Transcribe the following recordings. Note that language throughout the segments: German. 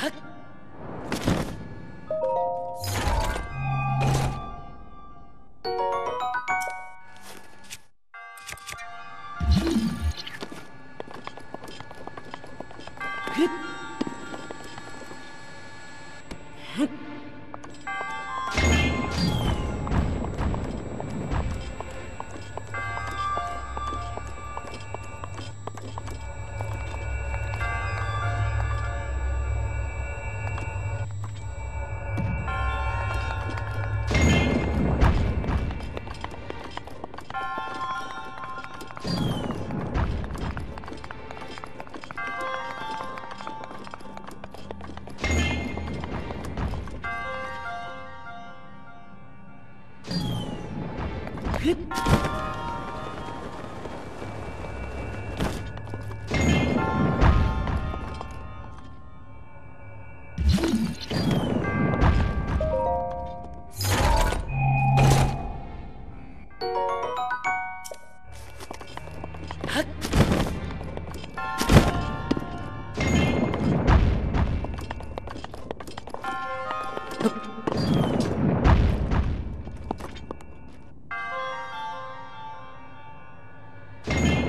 はっ you.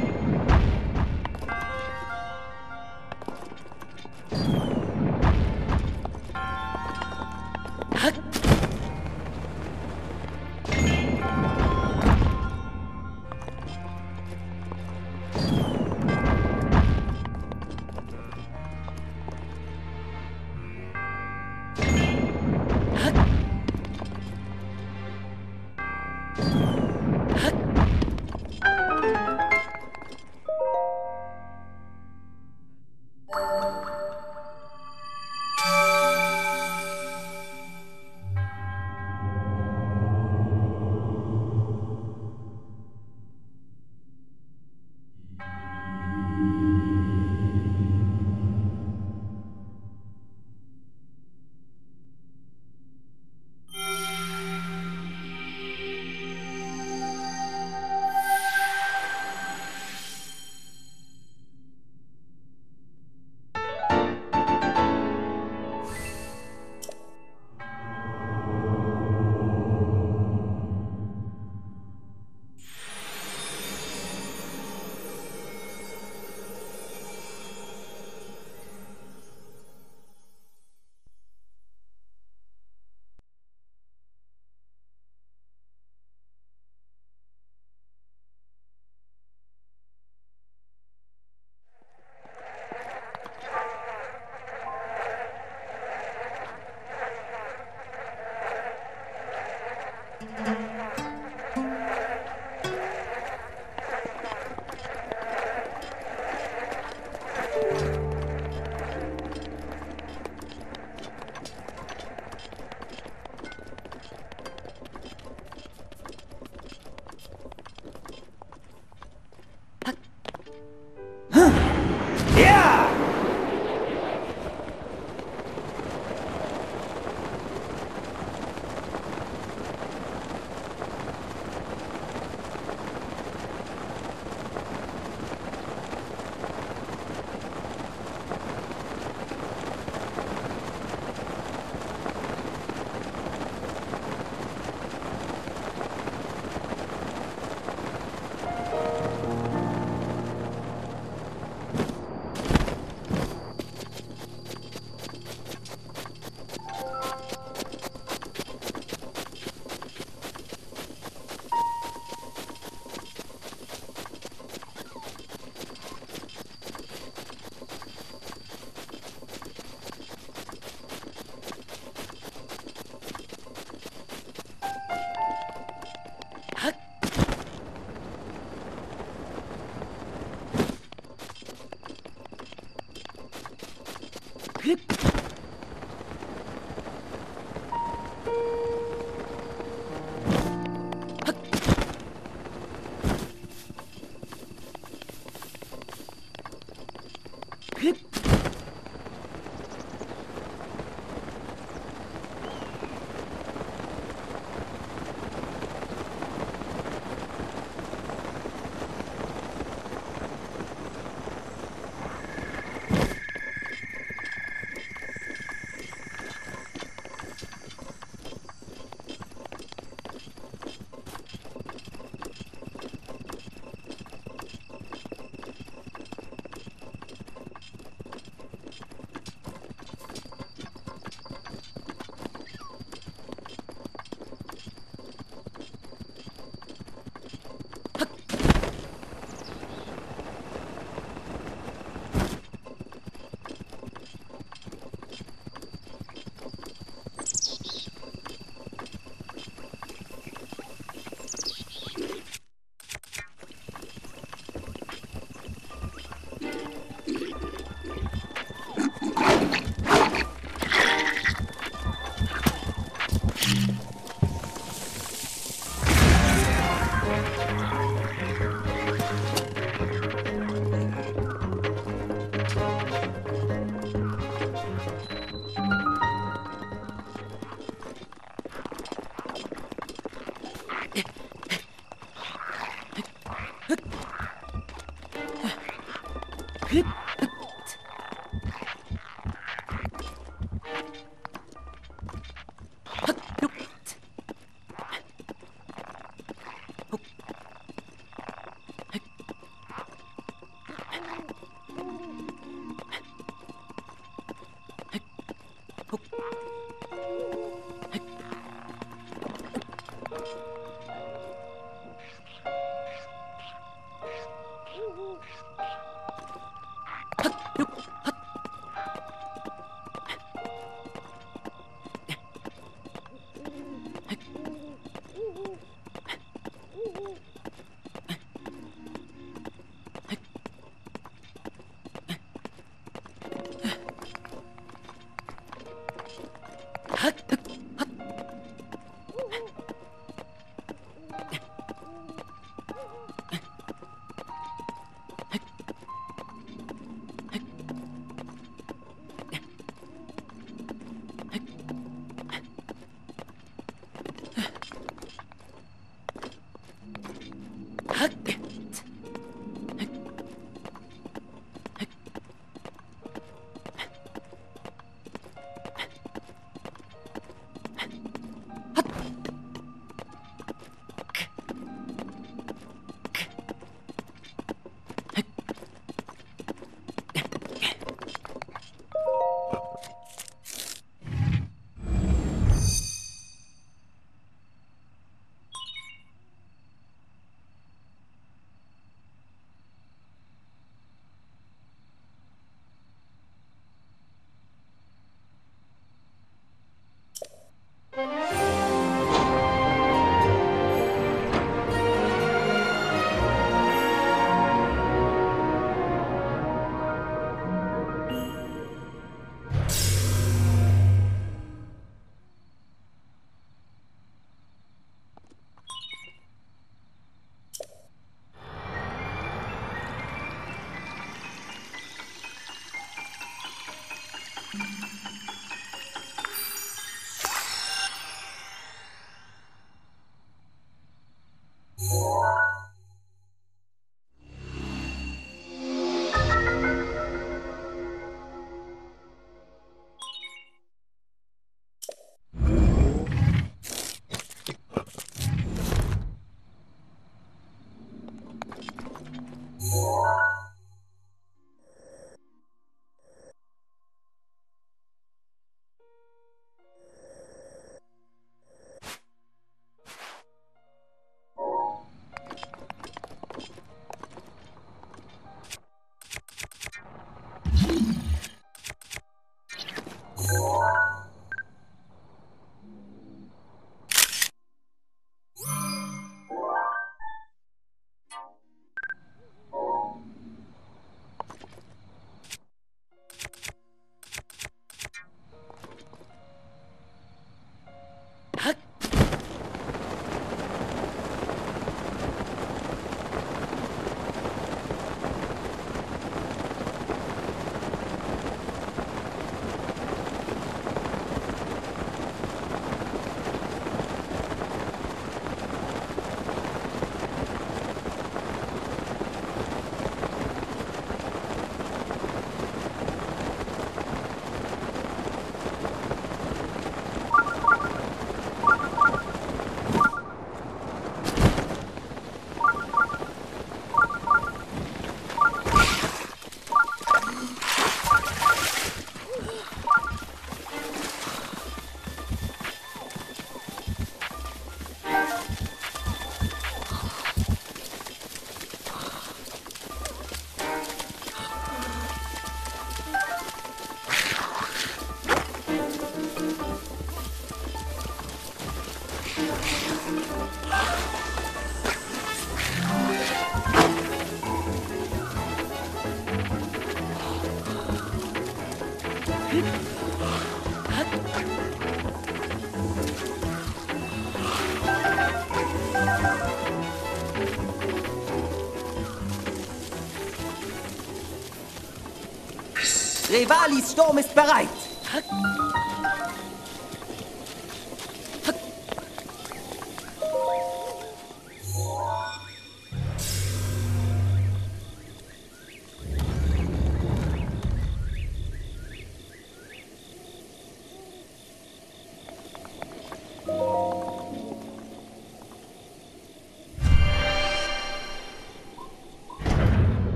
Revalis Sturm ist bereit.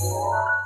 Música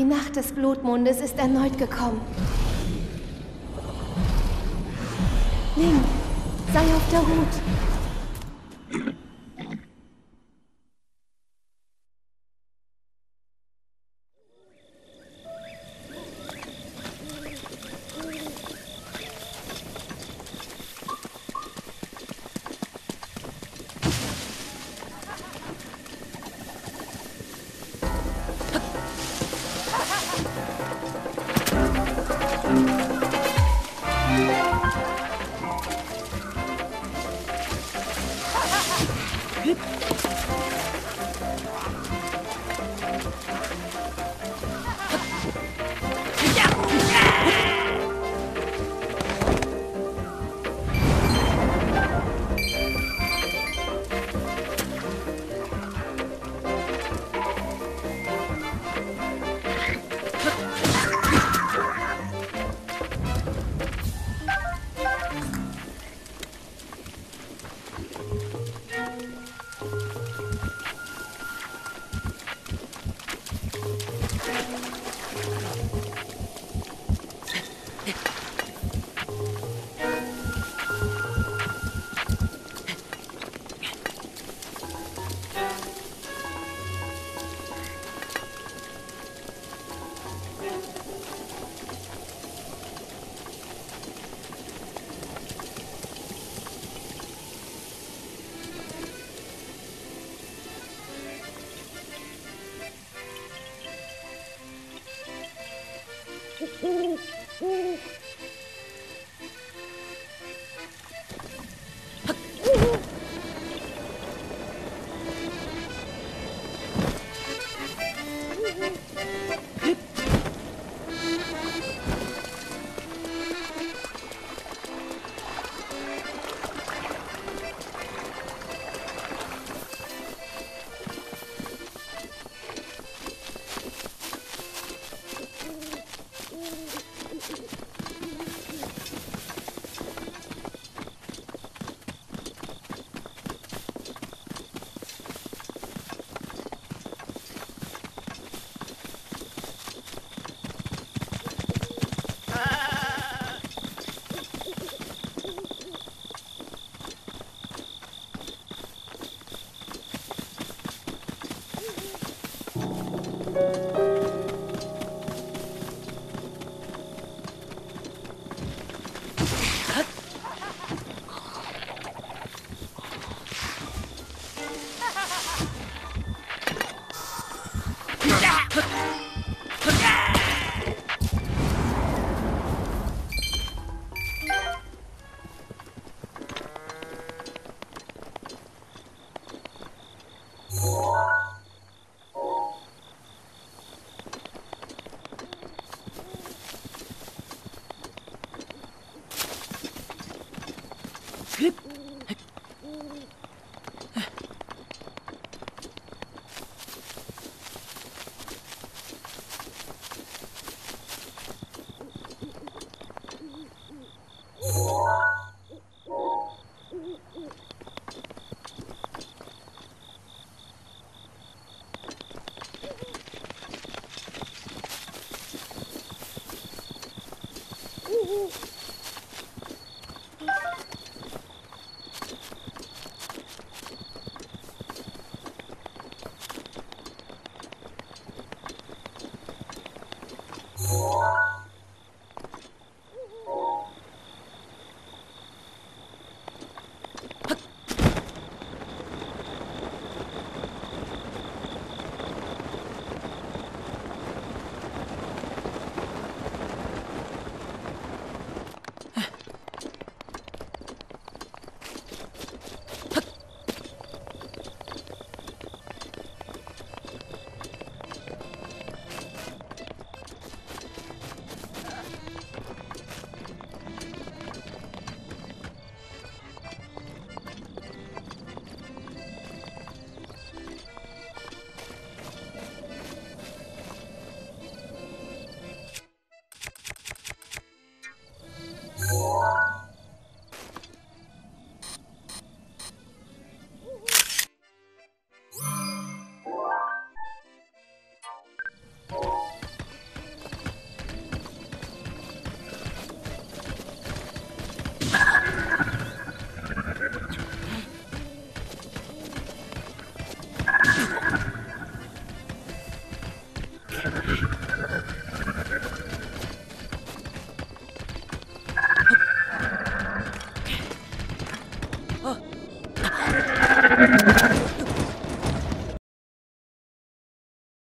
Die Nacht des Blutmondes ist erneut gekommen. Ling, sei auf der Hut. clip